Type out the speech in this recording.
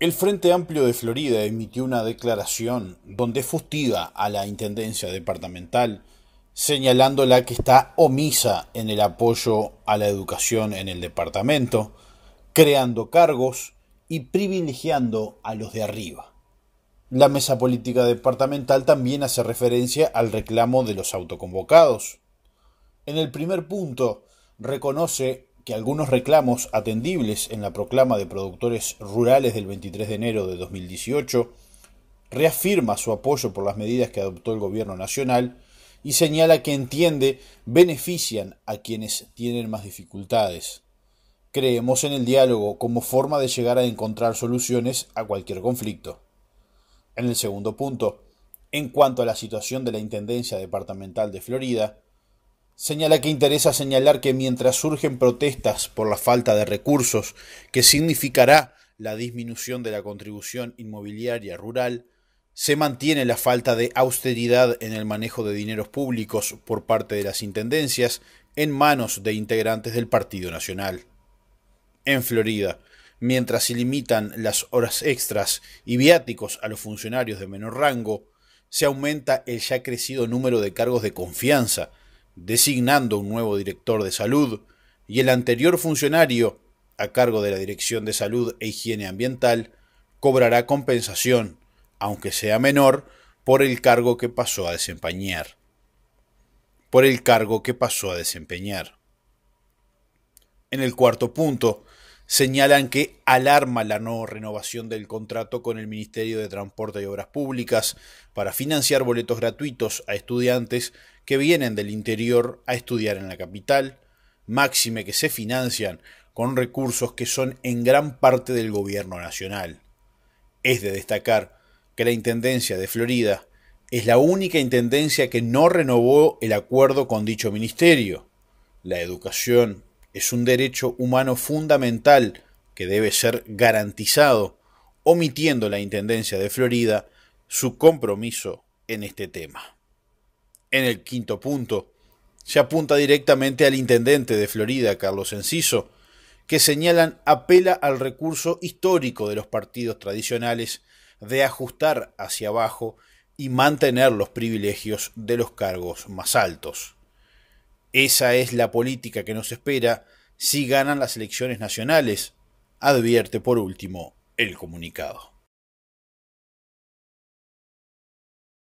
El Frente Amplio de Florida emitió una declaración donde fustiga a la Intendencia Departamental, señalándola que está omisa en el apoyo a la educación en el departamento, creando cargos y privilegiando a los de arriba. La mesa política departamental también hace referencia al reclamo de los autoconvocados. En el primer punto, reconoce algunos reclamos atendibles en la proclama de productores rurales del 23 de enero de 2018 reafirma su apoyo por las medidas que adoptó el gobierno nacional y señala que entiende benefician a quienes tienen más dificultades. Creemos en el diálogo como forma de llegar a encontrar soluciones a cualquier conflicto. En el segundo punto, en cuanto a la situación de la Intendencia Departamental de Florida, Señala que interesa señalar que mientras surgen protestas por la falta de recursos que significará la disminución de la contribución inmobiliaria rural, se mantiene la falta de austeridad en el manejo de dineros públicos por parte de las intendencias en manos de integrantes del Partido Nacional. En Florida, mientras se limitan las horas extras y viáticos a los funcionarios de menor rango, se aumenta el ya crecido número de cargos de confianza designando un nuevo director de salud y el anterior funcionario, a cargo de la Dirección de Salud e Higiene Ambiental, cobrará compensación, aunque sea menor, por el cargo que pasó a desempeñar. Por el cargo que pasó a desempeñar. En el cuarto punto, señalan que alarma la no renovación del contrato con el Ministerio de Transporte y Obras Públicas para financiar boletos gratuitos a estudiantes que vienen del interior a estudiar en la capital, máxime que se financian con recursos que son en gran parte del gobierno nacional. Es de destacar que la Intendencia de Florida es la única intendencia que no renovó el acuerdo con dicho ministerio. La educación es un derecho humano fundamental que debe ser garantizado, omitiendo la Intendencia de Florida su compromiso en este tema. En el quinto punto, se apunta directamente al intendente de Florida, Carlos Enciso, que señalan apela al recurso histórico de los partidos tradicionales de ajustar hacia abajo y mantener los privilegios de los cargos más altos. Esa es la política que nos espera si ganan las elecciones nacionales, advierte por último el comunicado.